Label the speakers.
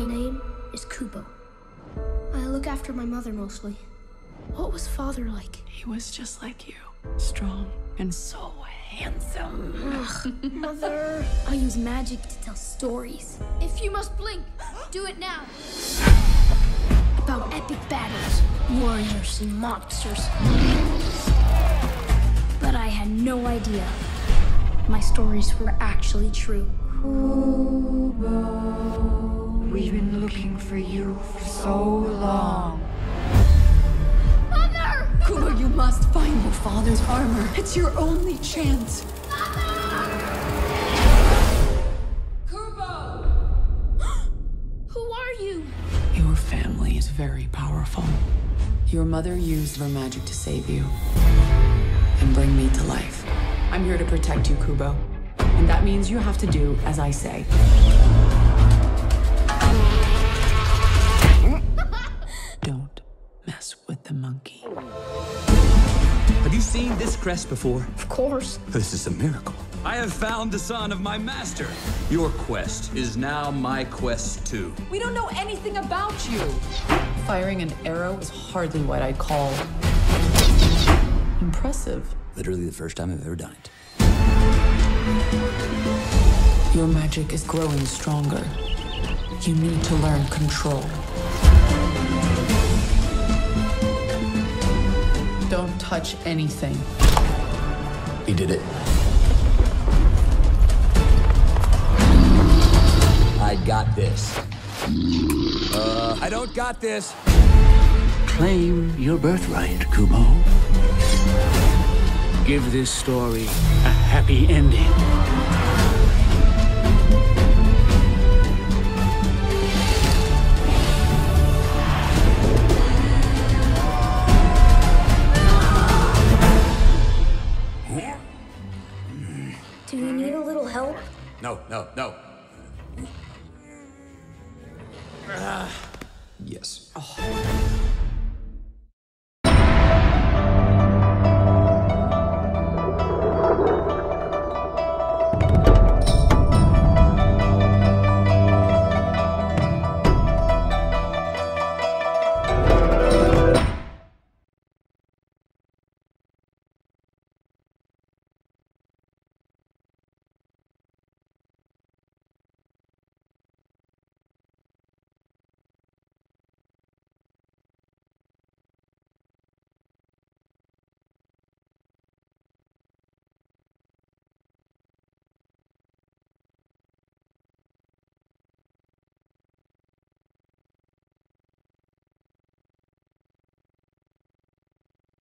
Speaker 1: My name is Kubo. I look after my mother mostly. What was father like?
Speaker 2: He was just like you. Strong and so handsome.
Speaker 1: Ugh, mother.
Speaker 3: I use magic to tell stories.
Speaker 1: If you must blink, do it now.
Speaker 3: About epic battles, warriors, and monsters. But I had no idea my stories were actually true.
Speaker 4: We've so long.
Speaker 1: Mother!
Speaker 2: Kubo, you must find your father's armor. It's your only chance.
Speaker 1: Kubo! Who are you?
Speaker 2: Your family is very powerful. Your mother used her magic to save you and bring me to life. I'm here to protect you, Kubo. And that means you have to do as I say. Monkey.
Speaker 5: Have you seen this crest before?
Speaker 3: Of course.
Speaker 5: This is a miracle. I have found the son of my master. Your quest is now my quest too.
Speaker 2: We don't know anything about you. Firing an arrow is hardly what I call impressive.
Speaker 5: Literally the first time I've ever done it.
Speaker 2: Your magic is growing stronger. You need to learn control. Don't touch anything.
Speaker 5: He did it. I got this. Uh, I don't got this.
Speaker 6: Claim your birthright, Kubo. Give this story a happy ending.
Speaker 5: No, no, no. yes. Oh.